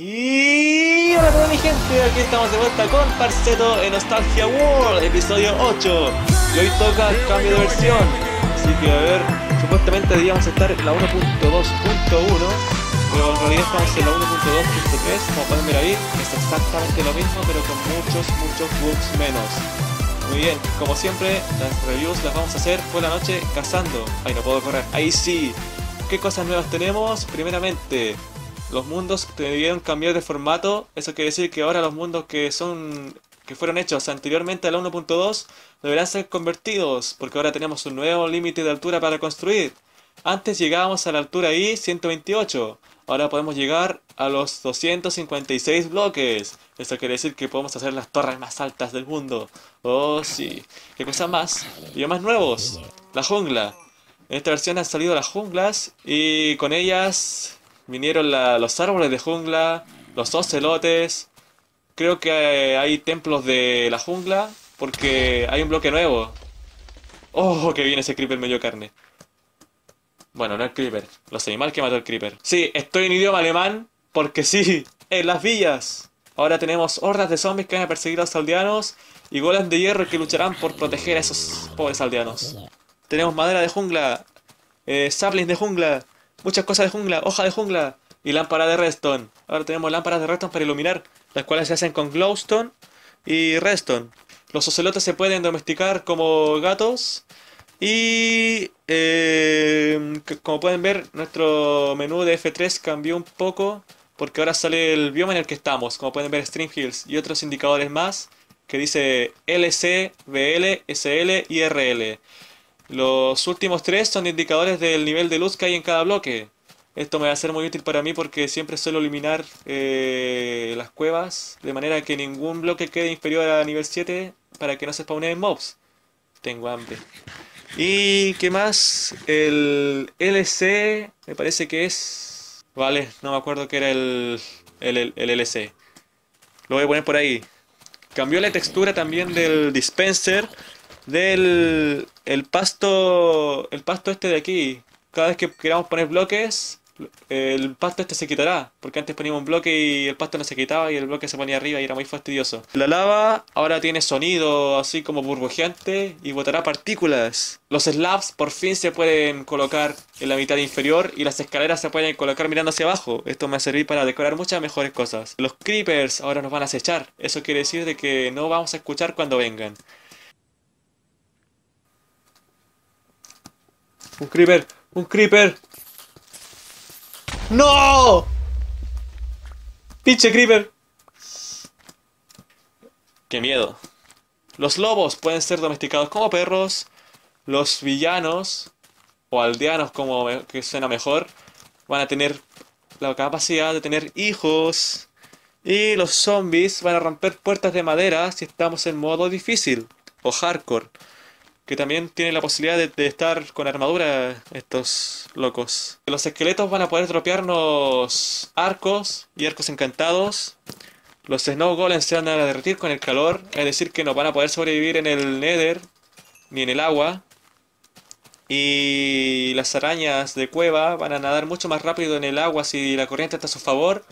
Y hola toda mi gente, aquí estamos de vuelta con Parceto en Nostalgia World, episodio 8. Y hoy toca el cambio de versión. Así que a ver, supuestamente deberíamos estar en la 1.2.1, pero en realidad estamos en la 1.2.3, como pueden ver ahí, es exactamente lo mismo, pero con muchos, muchos bugs menos. Muy bien, como siempre, las reviews las vamos a hacer por la noche cazando. Ay, no puedo correr. Ahí sí. ¿Qué cosas nuevas tenemos? Primeramente, los mundos debieron cambiar de formato. Eso quiere decir que ahora los mundos que son que fueron hechos anteriormente a la 1.2 deberán ser convertidos, porque ahora tenemos un nuevo límite de altura para construir. Antes llegábamos a la altura I 128, ahora podemos llegar a los 256 bloques. Eso quiere decir que podemos hacer las torres más altas del mundo. Oh sí, qué cosa más. Más nuevos, la jungla. En esta versión han salido las junglas y con ellas vinieron los árboles de jungla, los ocelotes. Creo que hay templos de la jungla porque hay un bloque nuevo. Oh, que viene ese creeper medio carne. Bueno, no el creeper, los animales que mató el creeper. Sí, estoy en idioma alemán porque sí, en las villas. Ahora tenemos hordas de zombies que van a perseguir a los aldeanos y golems de hierro que lucharán por proteger a esos pobres aldeanos. Tenemos madera de jungla, eh, saplings de jungla, muchas cosas de jungla, hoja de jungla y lámpara de redstone. Ahora tenemos lámparas de redstone para iluminar, las cuales se hacen con glowstone y redstone. Los ocelotes se pueden domesticar como gatos y eh, como pueden ver nuestro menú de F3 cambió un poco porque ahora sale el bioma en el que estamos. Como pueden ver Stream Hills y otros indicadores más que dice LC, BL, SL y RL. Los últimos tres son indicadores del nivel de luz que hay en cada bloque. Esto me va a ser muy útil para mí porque siempre suelo eliminar eh, las cuevas de manera que ningún bloque quede inferior a nivel 7 para que no se spawnen mobs. Tengo hambre. ¿Y qué más? El LC me parece que es... Vale, no me acuerdo que era el, el, el LC. Lo voy a poner por ahí. Cambió la textura también del dispenser del el pasto el pasto este de aquí. Cada vez que queramos poner bloques, el pasto este se quitará, porque antes poníamos un bloque y el pasto no se quitaba y el bloque se ponía arriba y era muy fastidioso. La lava ahora tiene sonido así como burbujeante y botará partículas. Los slabs por fin se pueden colocar en la mitad inferior y las escaleras se pueden colocar mirando hacia abajo. Esto me va a servir para decorar muchas mejores cosas. Los creepers ahora nos van a acechar. Eso quiere decir de que no vamos a escuchar cuando vengan. Un creeper, un creeper. ¡No! ¡Pinche creeper! ¡Qué miedo! Los lobos pueden ser domesticados como perros. Los villanos, o aldeanos como que suena mejor, van a tener la capacidad de tener hijos. Y los zombies van a romper puertas de madera si estamos en modo difícil o hardcore que también tienen la posibilidad de, estar con armadura estos locos. Los esqueletos van a poder dropearnos arcos y arcos encantados. Los snow golems se van a derretir con el calor, es decir que no van a poder sobrevivir en el nether ni en el agua. Y las arañas de cueva van a nadar mucho más rápido en el agua si la corriente está a su favor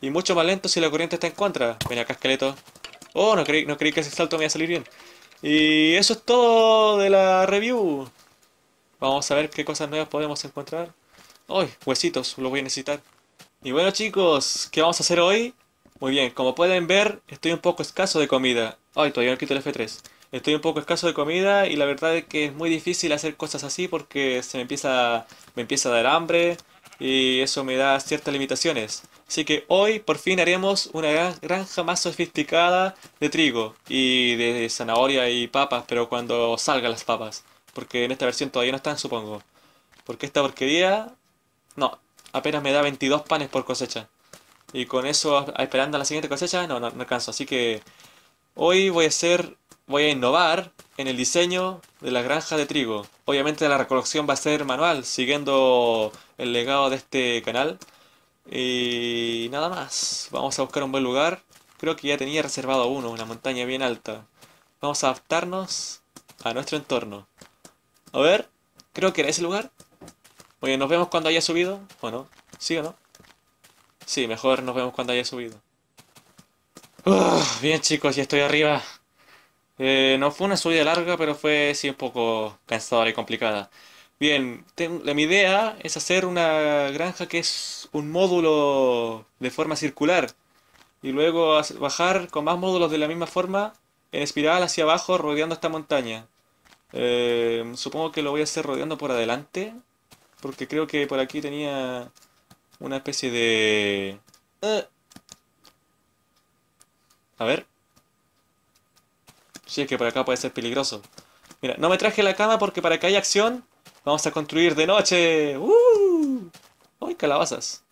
y mucho más lento si la corriente está en contra. Ven acá, esqueleto. Oh, no creí, no creí que ese salto me iba a salir bien. Y eso es todo de la review. Vamos a ver qué cosas nuevas podemos encontrar. Uy, huesitos, los voy a necesitar. Y bueno chicos, ¿qué vamos a hacer hoy? Muy bien, como pueden ver, estoy un poco escaso de comida. Ay, todavía no quito el F3. Estoy un poco escaso de comida y la verdad es que es muy difícil hacer cosas así porque se me empieza, me empieza a dar hambre y eso me da ciertas limitaciones. Así que hoy por fin haremos una granja más sofisticada de trigo y de zanahoria y papas, pero cuando salgan las papas. Porque en esta versión todavía no están, supongo. Porque esta porquería... No, apenas me da 22 panes por cosecha. Y con eso, esperando la siguiente cosecha, no, no, no alcanzo. Así que hoy voy a hacer, voy a innovar en el diseño de la granja de trigo. Obviamente la recolección va a ser manual, siguiendo el legado de este canal. Y nada más. Vamos a buscar un buen lugar. Creo que ya tenía reservado uno, una montaña bien alta. Vamos a adaptarnos a nuestro entorno. A ver, creo que era ese lugar. Oye, nos vemos cuando haya subido. Bueno, ¿sí o no? Sí, mejor nos vemos cuando haya subido. Bien chicos, ya estoy arriba. Eh, no fue una subida larga, pero fue sí un poco cansadora y complicada. Bien, la- mi idea es hacer una granja que es un módulo de forma circular y luego bajar con más módulos de la misma forma en espiral hacia abajo rodeando esta montaña. Eh, supongo que lo voy a hacer rodeando por adelante porque creo que por aquí tenía una especie de... Eh. A ver. Sí, es que por acá puede ser peligroso. Mira, no me traje la cama porque para que haya acción vamos a construir de noche. ¡Uh! ¡Ay, calabazas!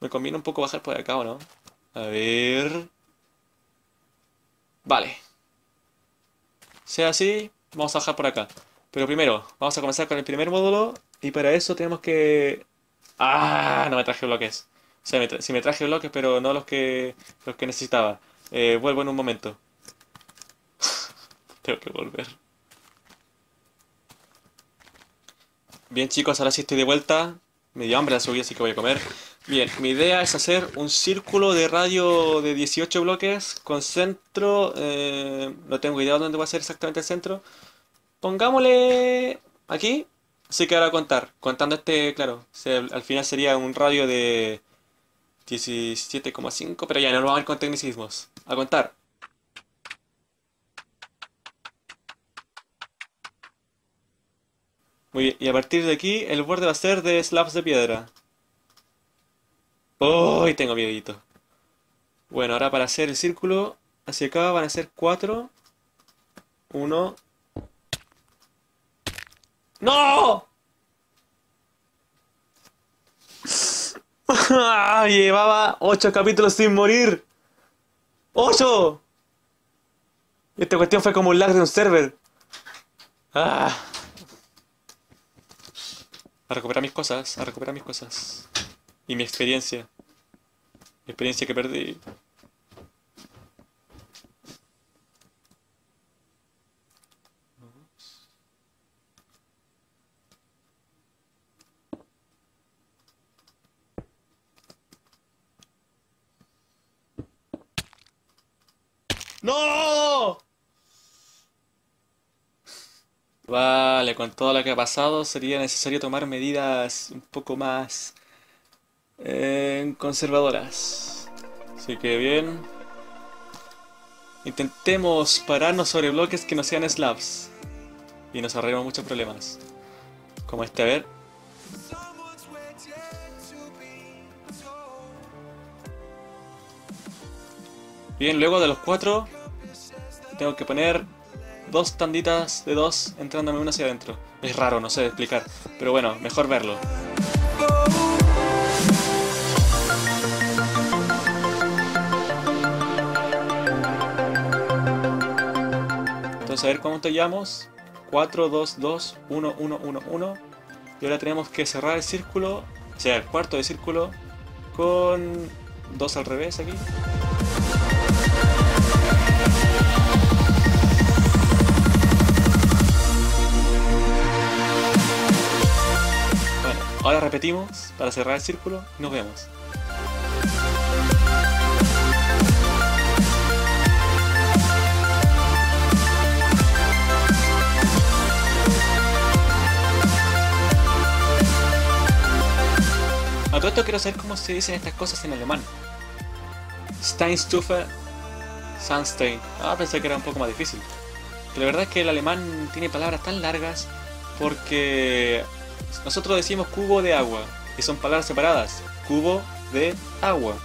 Me conviene un poco bajar por acá, ¿o no? A ver... Vale. Sea así, vamos a bajar por acá. Pero primero, vamos a comenzar con el primer módulo y para eso tenemos que... ¡Ah! No me traje bloques. O sea, me sí me traje bloques, pero no los que, los que necesitaba. Eh, vuelvo en un momento. Tengo que volver. Bien chicos, ahora sí estoy de vuelta. Me dio hambre la subida, así que voy a comer. Bien, mi idea es hacer un círculo de radio de 18 bloques con centro. eh, no tengo idea dónde va a ser exactamente el centro. Pongámosle aquí. Así que ahora contar. Contando este, claro, al final sería un radio de 17,5, pero ya no lo vamos a ver con tecnicismos. A contar. Muy bien, y a partir de aquí el borde va a ser de slabs de piedra. ¡Uy! tengo miedito. Bueno, ahora para hacer el círculo hacia acá van a ser 4. 1. ¡No! Llevaba 8 capítulos sin morir. ¡8! Esta cuestión fue como un lag de un server. Ah. A recuperar mis cosas, a recuperar mis cosas. Y mi experiencia. Mi experiencia que perdí. ¡No! Vale, con todo lo que ha pasado sería necesario tomar medidas un poco más eh, conservadoras. Así que bien. Intentemos pararnos sobre bloques que no sean slabs. Y nos ahorraremos muchos problemas. Como este, a ver. Bien, luego de los cuatro, tengo que poner dos tanditas de dos entrándome una hacia adentro. Es raro, no sé explicar. Pero bueno, mejor verlo. Entonces a ver cuánto llevamos. 4, 2, 2, 1, 1, 1, 1. Y ahora tenemos que cerrar el círculo, o sea, el cuarto de círculo, con dos al revés aquí. Ahora repetimos para cerrar el círculo y nos vemos. A todo esto quiero saber cómo se dicen estas cosas en alemán. Steinstufe, Sandstein. Ah, pensé que era un poco más difícil. Pero la verdad es que el alemán tiene palabras tan largas porque nosotros decimos cubo de agua y son palabras separadas. Cubo de agua.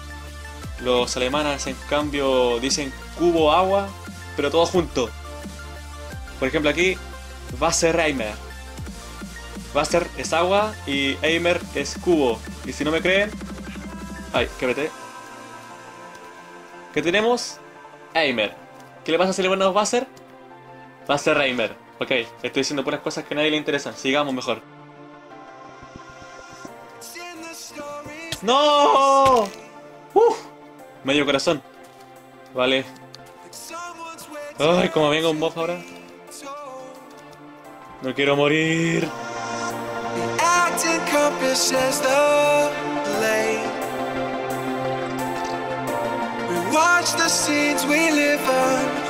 Los alemanes en cambio dicen cubo agua, pero todo junto. Por ejemplo aquí, Wasserreimer. Wasser es agua y Eimer es cubo. Y si no me creen... Ay, que apreté. ¿Qué tenemos? Eimer. ¿Qué le pasa si le ponemos Wasser? Wasserreimer. Ok, estoy diciendo puras cosas que a nadie le interesan. Sigamos mejor. ¡No! Medio corazón. Vale. Ay, como venga un boss ahora. No quiero morir. Watch the scenes we live on.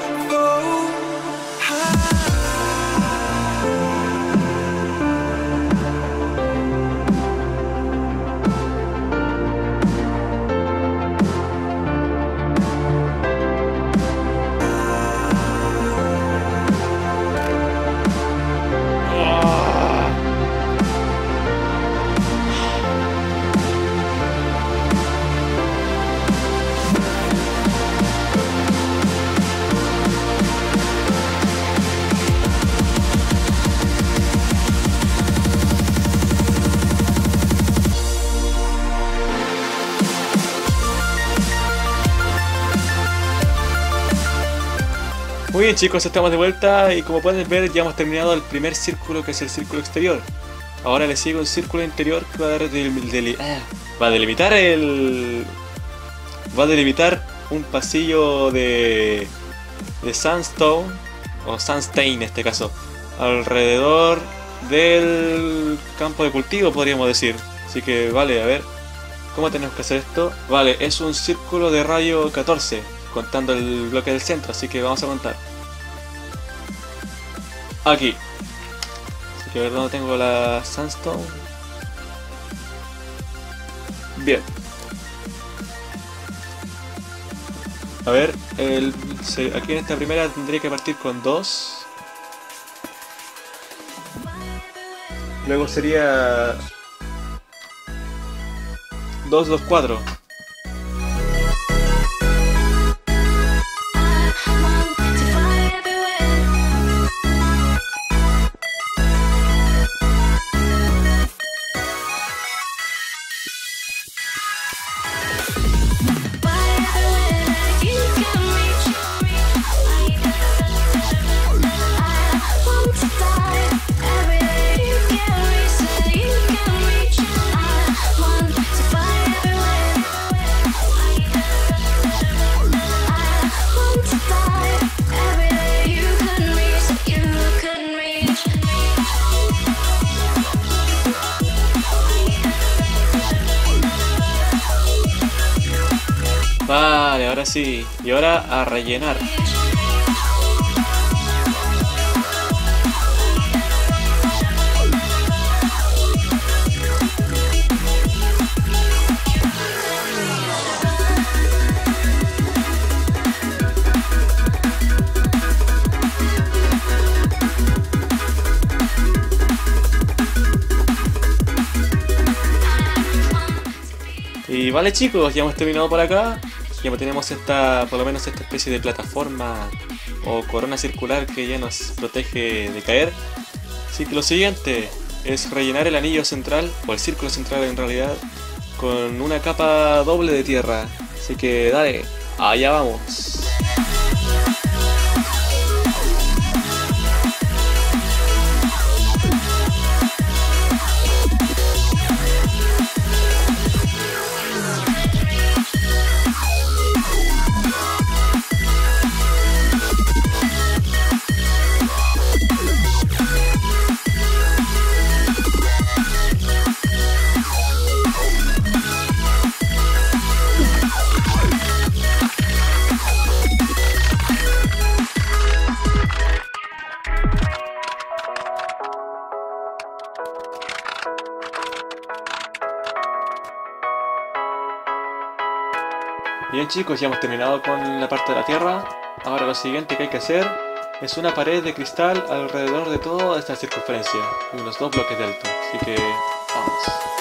Bien chicos, estamos de vuelta y como pueden ver ya hemos terminado el primer círculo que es el círculo exterior. Ahora le sigue un círculo interior que va a, dar del- deli- ah, va a delimitar el... Va a delimitar un pasillo de... de sandstone, o sandstein en este caso, alrededor del campo de cultivo podríamos decir. Así que vale, a ver, ¿cómo tenemos que hacer esto? Vale, es un círculo de radio 14, contando el bloque del centro, así que vamos a contar. Aquí. Así que a ver dónde tengo la sandstone. Bien. A ver, el, aquí en esta primera tendría que partir con dos. Luego sería 2, 2, 4. Sí. Y ahora a rellenar. Y vale chicos, ya hemos terminado por acá. Ya tenemos esta, por lo menos esta especie de plataforma o corona circular que ya nos protege de caer. Así que lo siguiente es rellenar el anillo central, o el círculo central en realidad, con una capa doble de tierra. Así que dale, allá vamos. Chicos, ya hemos terminado con la parte de la tierra. Ahora lo siguiente que hay que hacer es una pared de cristal alrededor de toda esta circunferencia y unos dos bloques de alto. Así que vamos.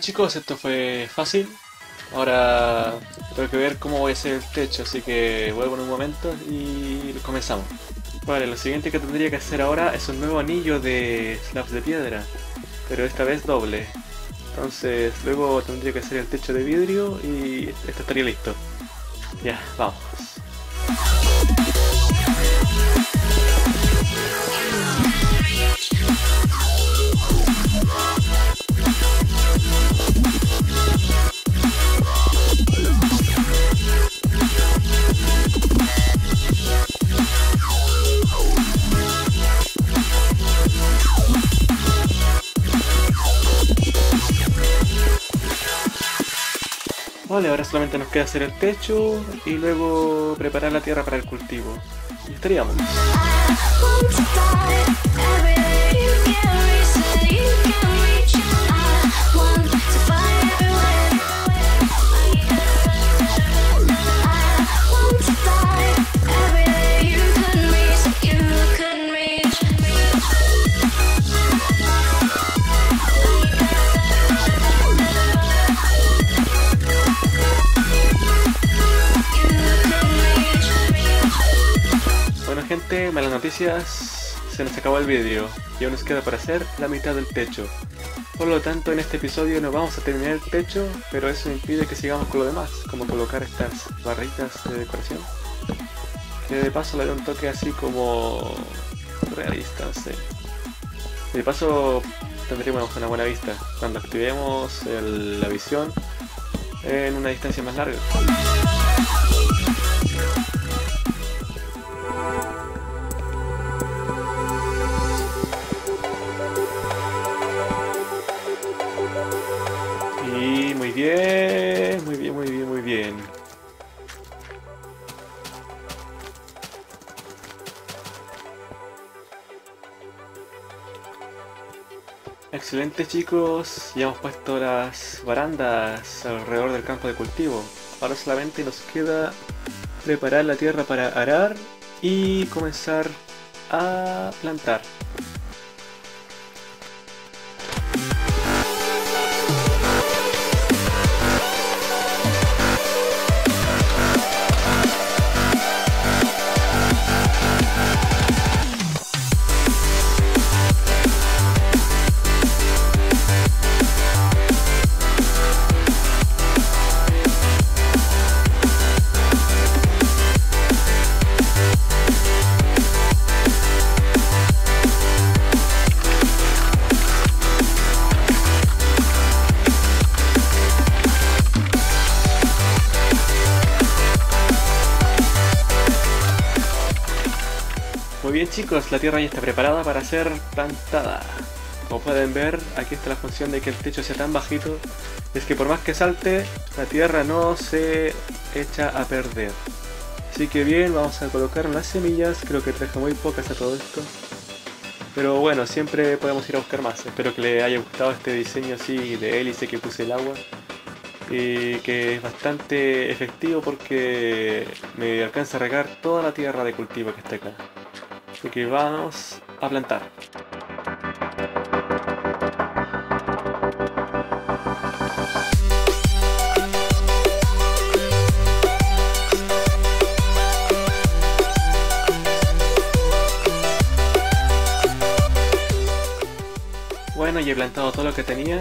Chicos, esto fue fácil. Ahora tengo que ver cómo voy a hacer el techo, así que vuelvo en un momento y comenzamos. Vale, lo siguiente que tendría que hacer ahora es un nuevo anillo de slabs de piedra, pero esta vez doble. Entonces luego tendría que hacer el techo de vidrio y esto estaría listo. Ya, vamos. Vale, ahora solamente nos queda hacer el techo y luego preparar la tierra para el cultivo. Y estaríamos. Malas noticias, se nos acabó el vídeo y aún nos queda para hacer la mitad del techo. Por lo tanto en este episodio no vamos a terminar el techo, pero eso impide que sigamos con lo demás, como colocar estas barritas de decoración. Que de paso le da un toque así como realista, no. De paso tendremos una buena vista cuando activemos la visión en una distancia más larga. Excelente chicos, ya hemos puesto las barandas alrededor del campo de cultivo. Ahora solamente nos queda preparar la tierra para arar y comenzar a plantar. Chicos, la tierra ya está preparada para ser plantada. Como pueden ver, aquí está la función de que el techo sea tan bajito, es que por más que salte, la tierra no se echa a perder. Así que bien, vamos a colocar las semillas, creo que traje muy pocas a todo esto. Pero bueno, siempre podemos ir a buscar más. Espero que les haya gustado este diseño así de hélice que puse el agua. Y que es bastante efectivo porque me alcanza a regar toda la tierra de cultivo que está acá. Así que vamos a plantar. Bueno, y he plantado todo lo que tenía.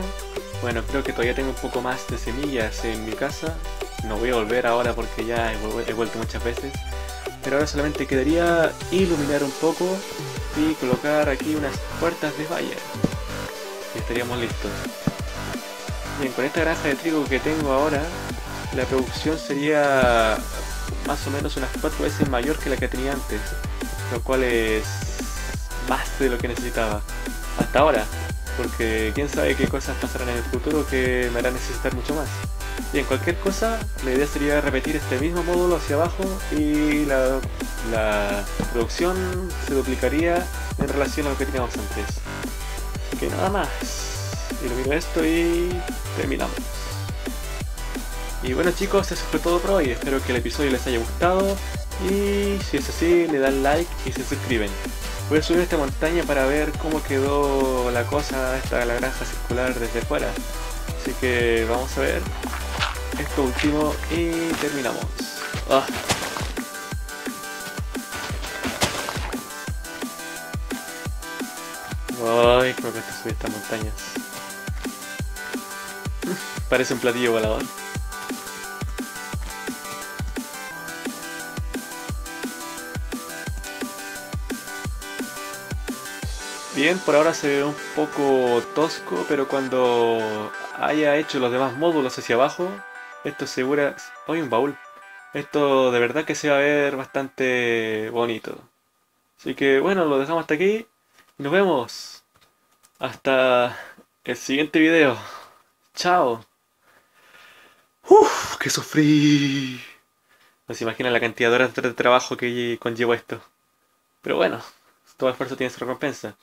Bueno, creo que todavía tengo un poco más de semillas en mi casa. No voy a volver ahora porque ya he vuelto muchas veces. Pero ahora solamente quedaría iluminar un poco y colocar aquí unas puertas de valla. Y estaríamos listos. Bien, con esta granja de trigo que tengo ahora, la producción sería más o menos unas cuatro veces mayor que la que tenía antes. Lo cual es más de lo que necesitaba. Hasta ahora. Porque quién sabe qué cosas pasarán en el futuro que me harán necesitar mucho más. Bien, cualquier cosa, la idea sería repetir este mismo módulo hacia abajo y la, la producción se duplicaría en relación a lo que teníamos antes. Así que nada más. Ilumino esto y terminamos. Y bueno chicos, eso fue todo por hoy. Espero que el episodio les haya gustado. Y si es así, le dan like y se suscriben. Voy a subir esta montaña para ver cómo quedó la cosa, esta la granja circular desde fuera. Así que vamos a ver esto último y terminamos. Ah. Ay, creo que esto subir estas montañas. Parece un platillo volador. Bien, por ahora se ve un poco tosco, pero cuando haya hecho los demás módulos hacia abajo, esto segura... ¡Hoy un baúl! Esto de verdad que se va a ver bastante bonito. Así que bueno, lo dejamos hasta aquí y nos vemos hasta el siguiente video. Chao. Uf. que sufrí. No se imaginan la cantidad de horas de trabajo que conllevó esto. Pero bueno, todo esfuerzo tiene su recompensa.